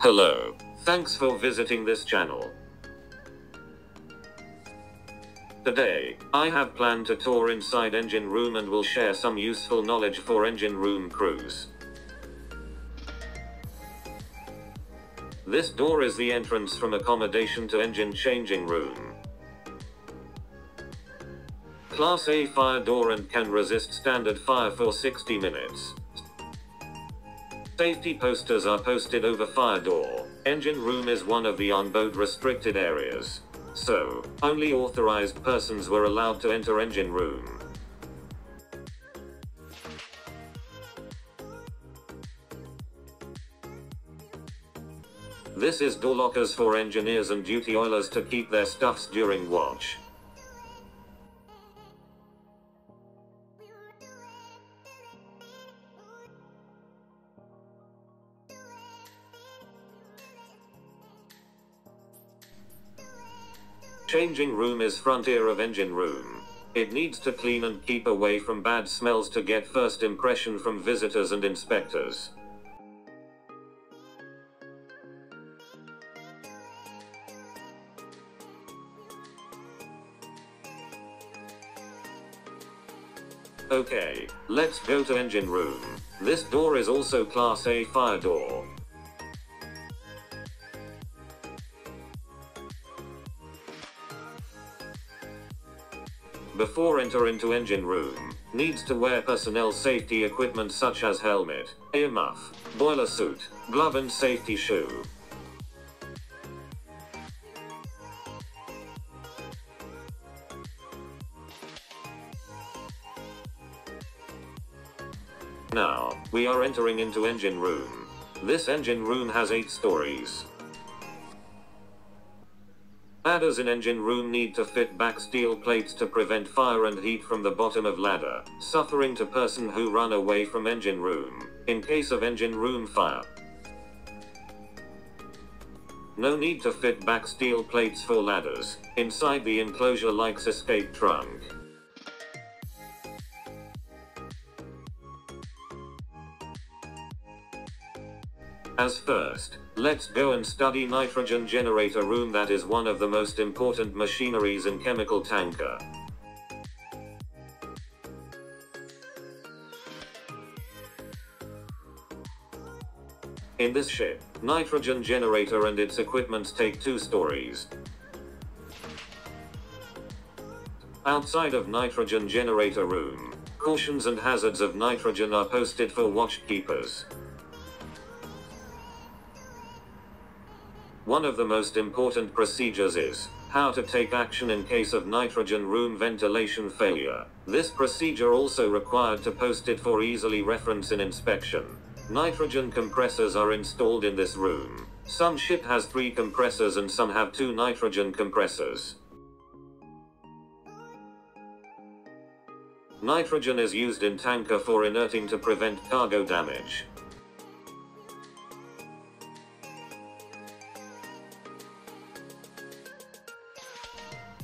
Hello. Thanks for visiting this channel. Today, I have planned to tour inside engine room and will share some useful knowledge for engine room crews. This door is the entrance from accommodation to engine changing room. Class A fire door and can resist standard fire for 60 minutes. Safety posters are posted over fire door. Engine room is one of the on-board restricted areas. So, only authorized persons were allowed to enter engine room. This is door lockers for engineers and duty oilers to keep their stuffs during watch. Changing room is frontier of engine room. It needs to clean and keep away from bad smells to get first impression from visitors and inspectors. Okay, let's go to engine room. This door is also class A fire door. Before enter into engine room, needs to wear personnel safety equipment such as helmet, earmuff, boiler suit, glove and safety shoe. Now, we are entering into engine room. This engine room has 8 stories. Ladders in engine room need to fit back steel plates to prevent fire and heat from the bottom of ladder, suffering to person who run away from engine room, in case of engine room fire. No need to fit back steel plates for ladders, inside the enclosure likes escape trunk. As first, let's go and study nitrogen generator room that is one of the most important machineries in chemical tanker. In this ship, nitrogen generator and its equipment take two stories. Outside of nitrogen generator room, cautions and hazards of nitrogen are posted for watchkeepers. One of the most important procedures is how to take action in case of nitrogen room ventilation failure. This procedure also required to post it for easily reference in inspection. Nitrogen compressors are installed in this room. Some ship has three compressors and some have two nitrogen compressors. Nitrogen is used in tanker for inerting to prevent cargo damage.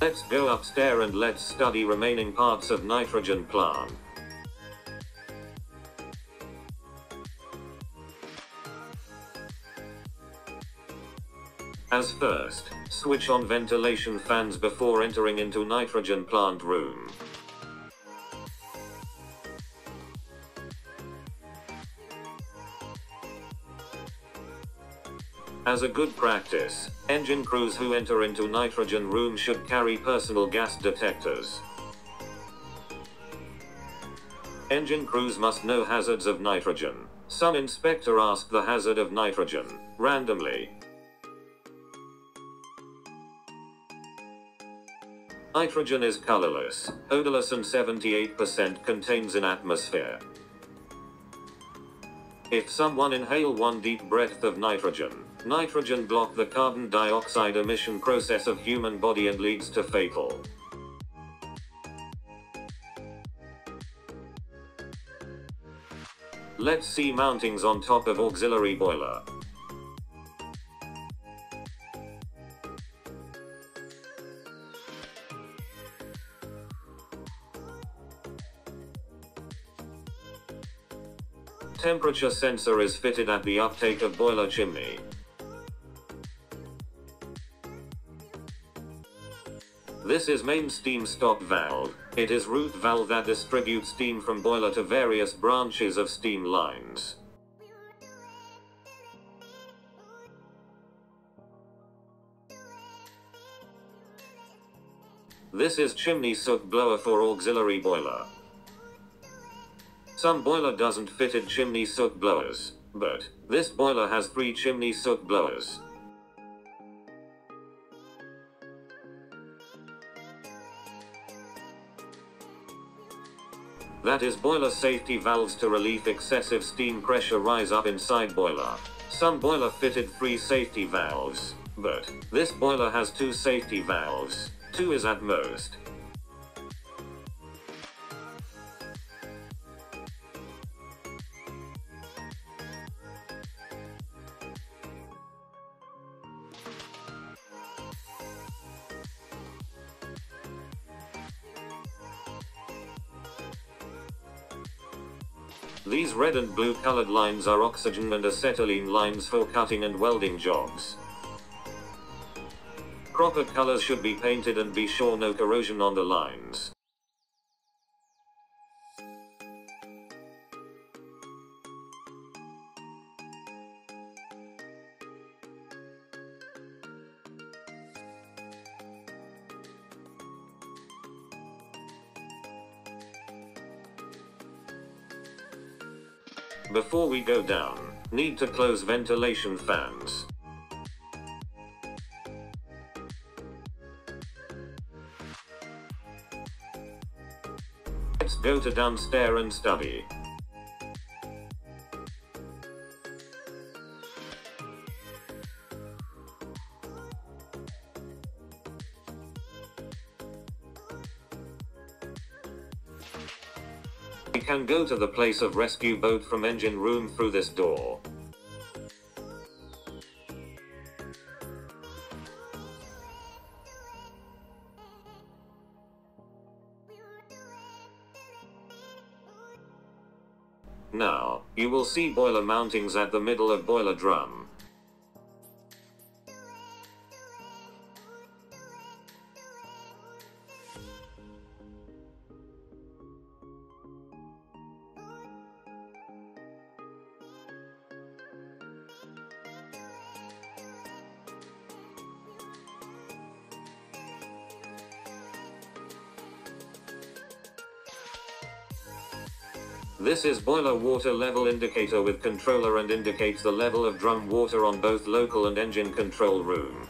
Let's go upstairs and let's study remaining parts of nitrogen plant. As first, switch on ventilation fans before entering into nitrogen plant room. As a good practice, engine crews who enter into nitrogen room should carry personal gas detectors. Engine crews must know hazards of nitrogen. Some inspector asked the hazard of nitrogen, randomly. Nitrogen is colorless, odorless and 78% contains in atmosphere. If someone inhale one deep breath of nitrogen, nitrogen block the carbon dioxide emission process of human body and leads to fatal. Let's see mountings on top of auxiliary boiler. Temperature sensor is fitted at the uptake of boiler chimney. This is main steam stop valve. It is root valve that distributes steam from boiler to various branches of steam lines. This is chimney soot blower for auxiliary boiler. Some boiler doesn't fitted chimney soot blowers, but this boiler has three chimney soot blowers. That is boiler safety valves to relieve excessive steam pressure rise up inside boiler. Some boiler fitted three safety valves, but this boiler has two safety valves. Two is at most. Red and blue colored lines are oxygen and acetylene lines for cutting and welding jobs. Proper colors should be painted and be sure no corrosion on the lines. Before we go down, need to close ventilation fans. Let's go to downstairs and study. Go to the place of rescue boat from engine room through this door. Now, you will see boiler mountings at the middle of boiler drum. This is boiler water level indicator with controller and indicates the level of drum water on both local and engine control room.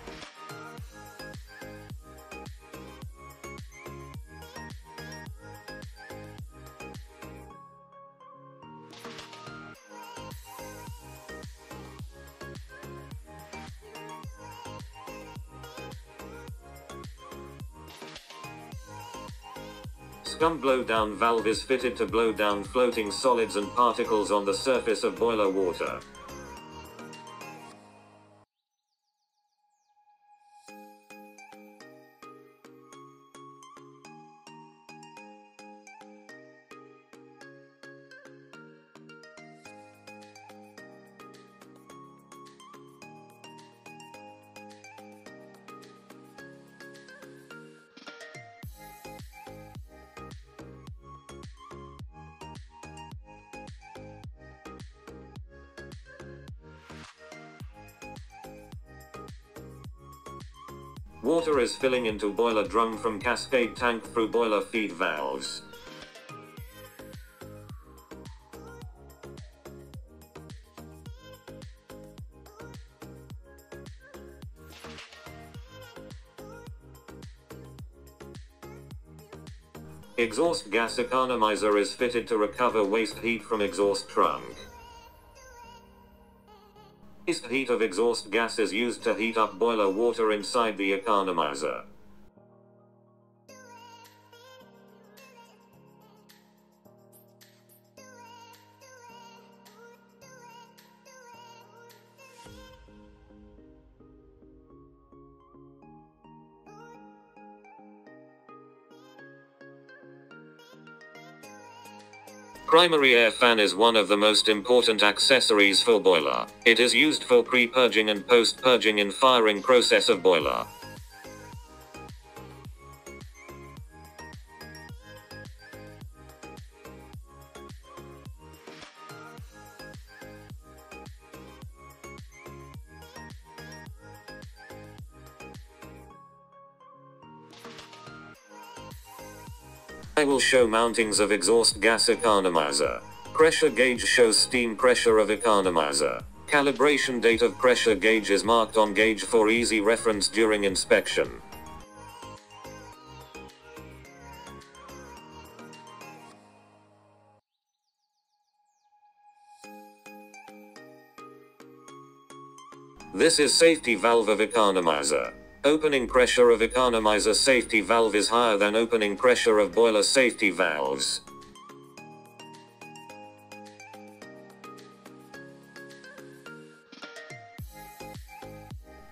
Scum blowdown valve is fitted to blow down floating solids and particles on the surface of boiler water. Water is filling into boiler drum from cascade tank through boiler feed valves. Exhaust gas economizer is fitted to recover waste heat from exhaust trunk. Waste heat of exhaust gas is used to heat up boiler water inside the economizer. Primary air fan is one of the most important accessories for boiler. It is used for pre-purging and post-purging in firing process of boiler. Will show mountings of exhaust gas economizer. Pressure gauge shows steam pressure of economizer. Calibration date of pressure gauge is marked on gauge for easy reference during inspection. This is safety valve of economizer. Opening pressure of economizer safety valve is higher than opening pressure of boiler safety valves.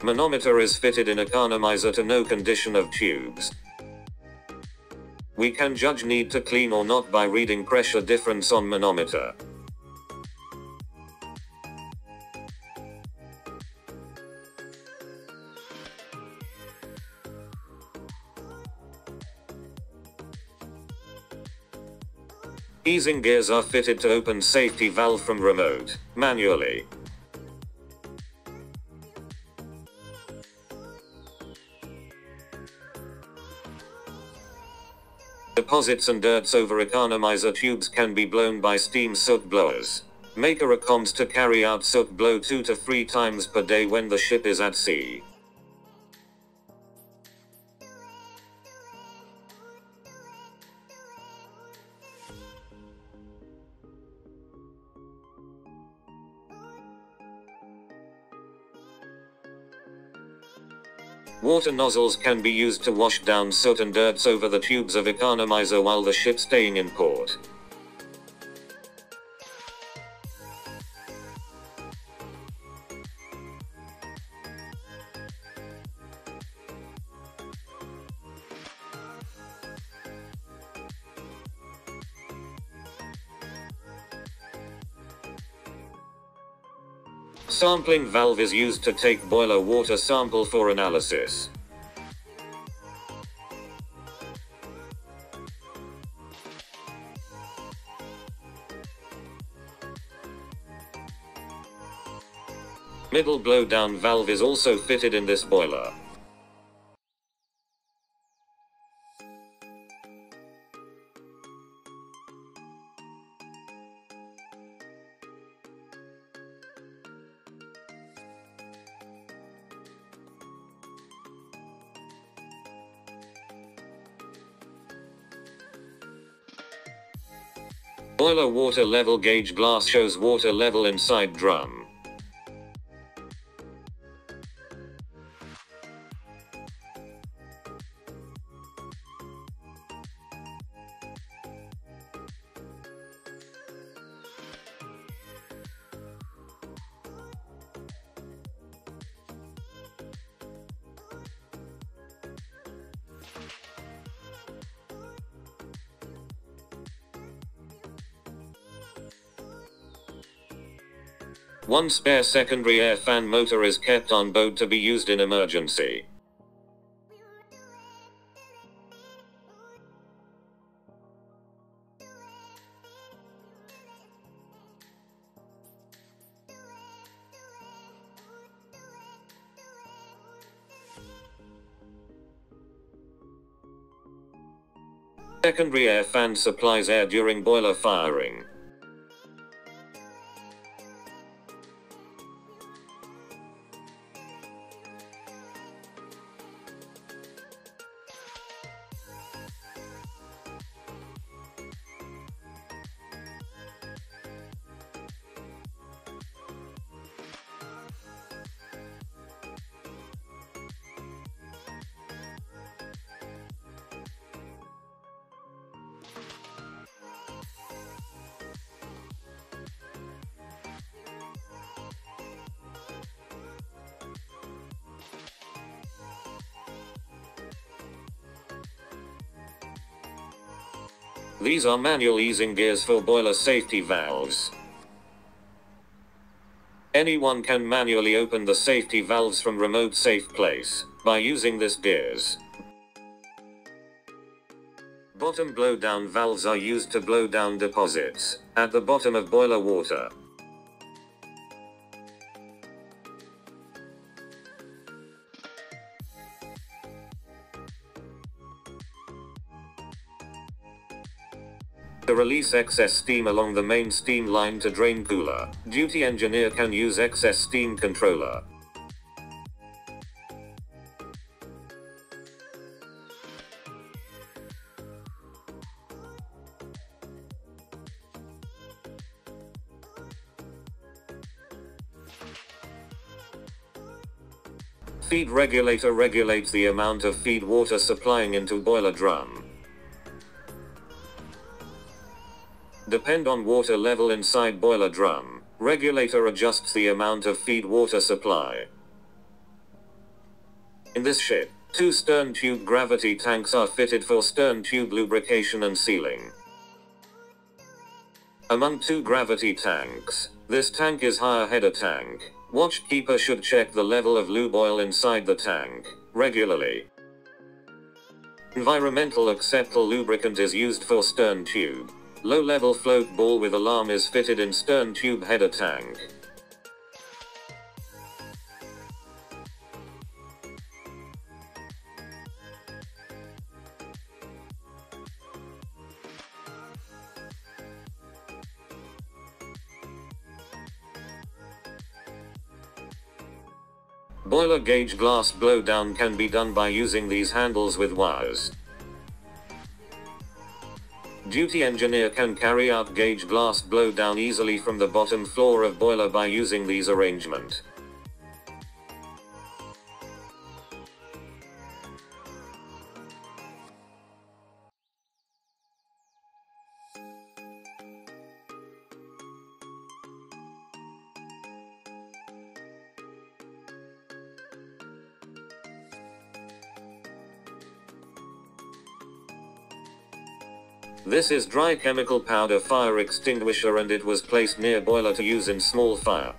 Manometer is fitted in economizer to know condition of tubes. We can judge need to clean or not by reading pressure difference on manometer. Easing gears are fitted to open safety valve from remote, manually. Deposits and dirts over economizer tubes can be blown by steam soot blowers. Maker recommends to carry out soot blow 2 to 3 times per day when the ship is at sea. Water nozzles can be used to wash down soot and dirts over the tubes of economizer while the ship staying in port. Sampling valve is used to take boiler water sample for analysis. Middle blowdown valve is also fitted in this boiler. Boiler water level gauge glass shows water level inside drum. One spare secondary air fan motor is kept on board to be used in emergency. Secondary air fan supplies air during boiler firing. These are manual easing gears for boiler safety valves. Anyone can manually open the safety valves from remote safe place by using this gears. Bottom blowdown valves are used to blow down deposits at the bottom of boiler water. Release excess steam along the main steam line to drain cooler, duty engineer can use excess steam controller. Feed regulator regulates the amount of feed water supplying into boiler drum. Depend on water level inside boiler drum. Regulator adjusts the amount of feed water supply. In this ship, two stern tube gravity tanks are fitted for stern tube lubrication and sealing. Among two gravity tanks, this tank is higher header tank. Watchkeeper should check the level of lube oil inside the tank regularly. Environmental acceptable lubricant is used for stern tube. Low-level float ball with alarm is fitted in stern tube header tank. Boiler gauge glass blowdown can be done by using these handles with wires. Duty engineer can carry out gauge glass blowdown easily from the bottom floor of boiler by using these arrangement. This is dry chemical powder fire extinguisher and it was placed near boiler to use in small fire.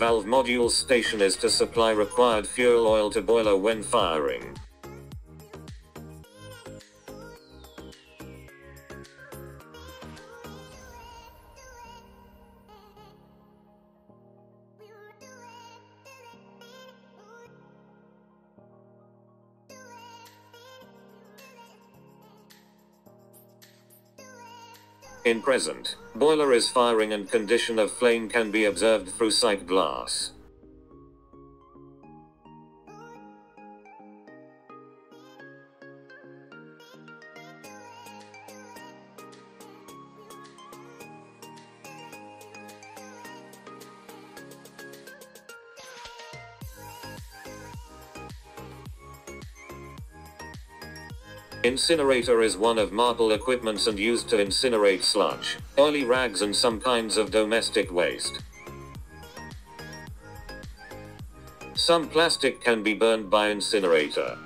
Valve module station is to supply required fuel oil to boiler when firing. In present, boiler is firing and condition of flame can be observed through sight glass. Incinerator is one of MARPOL equipments and used to incinerate sludge, oily rags and some kinds of domestic waste. Some plastic can be burned by incinerator.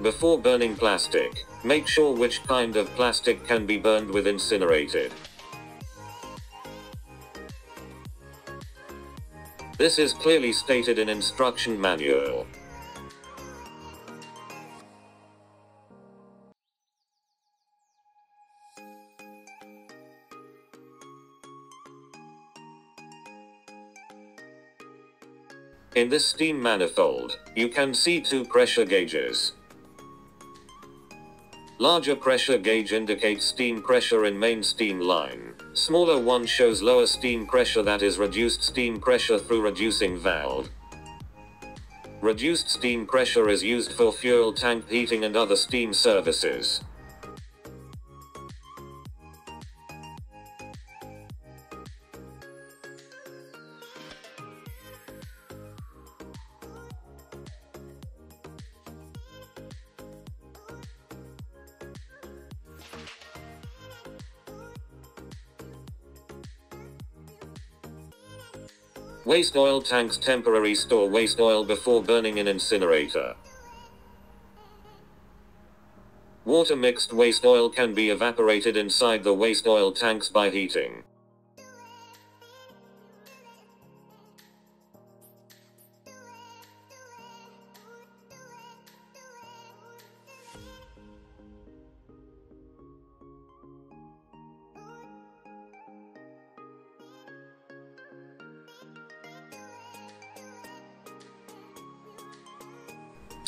Before burning plastic, make sure which kind of plastic can be burned with incinerated. This is clearly stated in instruction manual. In this steam manifold, you can see two pressure gauges. Larger pressure gauge indicates steam pressure in main steam line. Smaller one shows lower steam pressure that is reduced steam pressure through reducing valve. Reduced steam pressure is used for fuel tank heating and other steam services. Waste oil tanks temporary store waste oil before burning in incinerator. Water mixed waste oil can be evaporated inside the waste oil tanks by heating.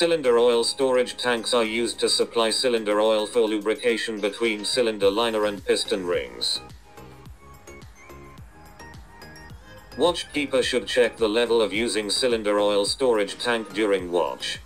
Cylinder oil storage tanks are used to supply cylinder oil for lubrication between cylinder liner and piston rings. Watchkeeper should check the level of using cylinder oil storage tank during watch.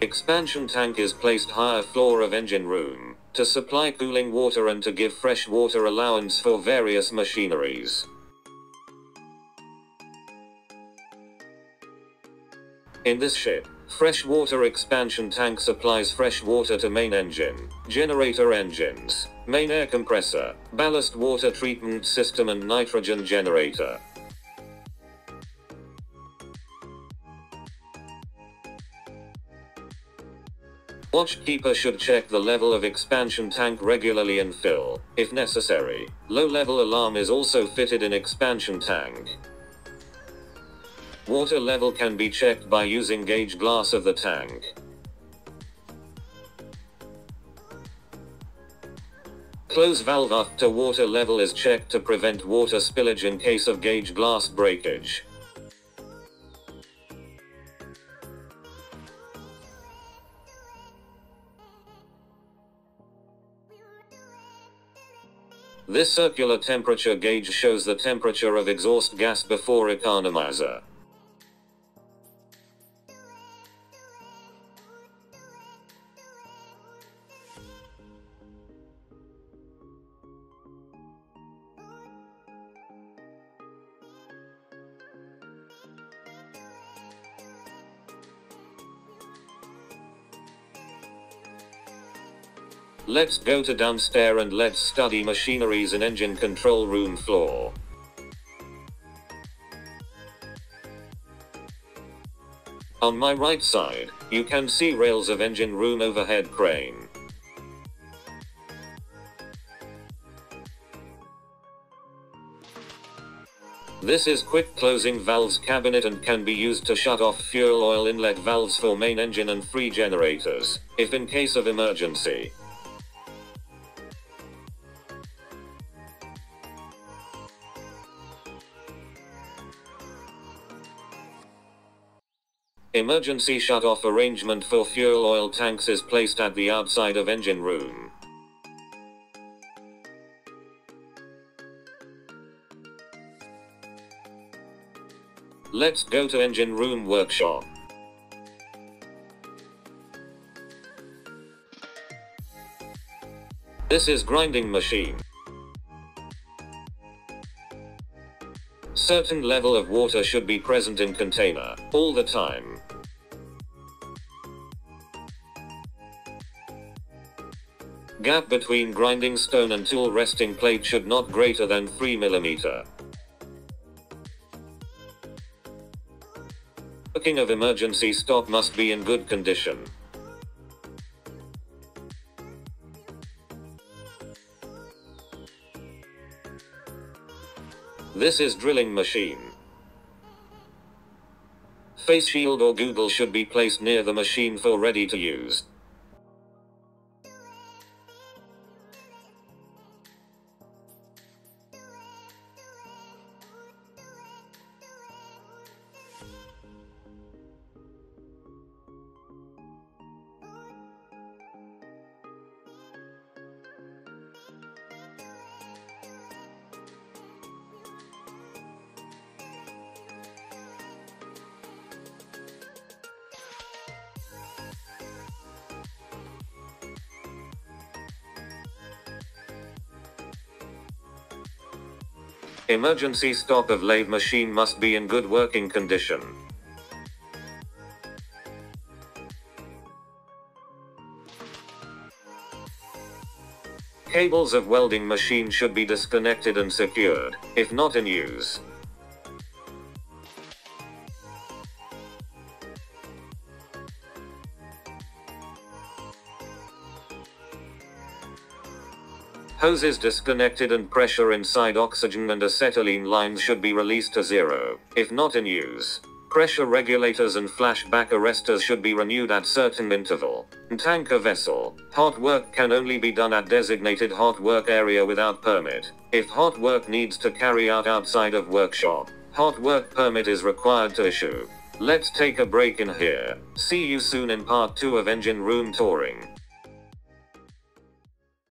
Expansion tank is placed higher floor of engine room, to supply cooling water and to give fresh water allowance for various machineries. In this ship, freshwater expansion tank supplies fresh water to main engine, generator engines, main air compressor, ballast water treatment system and nitrogen generator. Watchkeeper should check the level of expansion tank regularly and fill, if necessary. Low level alarm is also fitted in expansion tank. Water level can be checked by using gauge glass of the tank. Close valve after water level is checked to prevent water spillage in case of gauge glass breakage. This circular temperature gauge shows the temperature of exhaust gas before economizer. Let's go to downstairs and let's study machineries in engine control room floor. On my right side, you can see rails of engine room overhead crane. This is quick closing valves cabinet and can be used to shut off fuel oil inlet valves for main engine and free generators, if in case of emergency. Emergency shut-off arrangement for fuel oil tanks is placed at the outside of engine room. Let's go to engine room workshop. This is grinding machine. Certain level of water should be present in container, all the time. Gap between grinding stone and tool resting plate should not greater than 3 mm. Working of emergency stop must be in good condition. This is drilling machine. Face shield or Google should be placed near the machine for ready to use. Emergency stock of lathe machine must be in good working condition. Cables of welding machine should be disconnected and secured, if not in use. Hoses disconnected and pressure inside oxygen and acetylene lines should be released to zero, if not in use. Pressure regulators and flashback arresters should be renewed at certain interval. Tanker vessel. Hot work can only be done at designated hot work area without permit. If hot work needs to carry out outside of workshop, hot work permit is required to issue. Let's take a break in here. See you soon in part 2 of engine room touring.